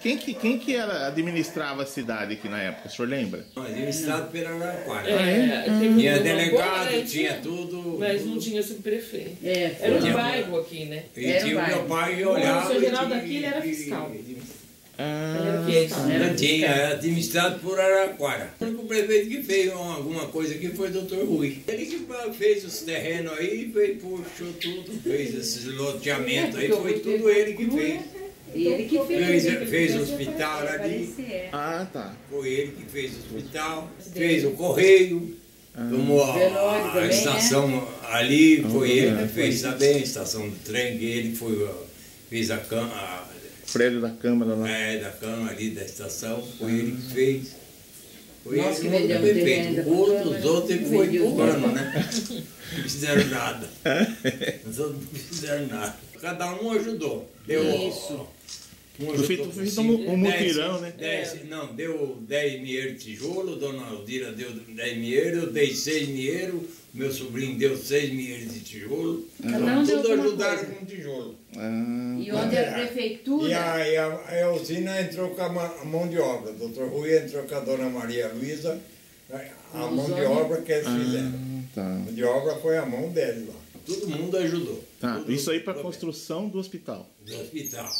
Quem que, quem que era, administrava a cidade aqui na época, o senhor lembra? Administrado pelo Araraquara. É, teve Tinha um delegado, componente, tinha tudo. Mas não tinha subprefeito. É, Era um Tinha- bairro aqui, né? E Era tinha o meu pai que O olhava. seu e Geraldo tinha- aqui, ele era e- fiscal. e- Ah, era o tinha, era administrado por Araraquara. O único prefeito que fez uma- alguma coisa aqui foi o doutor Rui. Ele que fez os terrenos aí, fez, puxou tudo, fez esses loteamentos aí, foi tudo ele que fez. E ele que fez. Fez, ele que fez o fez hospital ali, ah, tá. foi ele que fez o hospital, fez o correio, tomou a, Velório a também, estação ali, foi Ah, ele é, que fez também, a estação do trem, que ele foi, fez a cama, Prédio da Câmara lá. é, da cama ali da estação, foi ele que fez. Foi Nós que vendemos prefeito. outros ele foi empurrando, né? Não fizeram nada. Os outros não fizeram nada. Cada um ajudou. Deu, Isso. Um Tu com fez cinco- um- um dez- mutirão, né? dez- não, deu 10 dinheiro de tijolo, dona Aldira deu 10 dinheiro, eu dei 6 dinheiro, meu sobrinho deu 6 dinheiro de tijolo. Cada Então, um tudo ajudaram com tijolo. Ah, E onde a prefeitura. E a, e a, a usina entrou com a a mão de obra. O doutor Rui entrou com a dona Maria Luísa, a mão de obra que eles fizeram. ah, tá. A mão de obra foi a mão dele lá. Todo mundo ajudou. Tá, Tudo isso aí para pro- construção do hospital. Do hospital.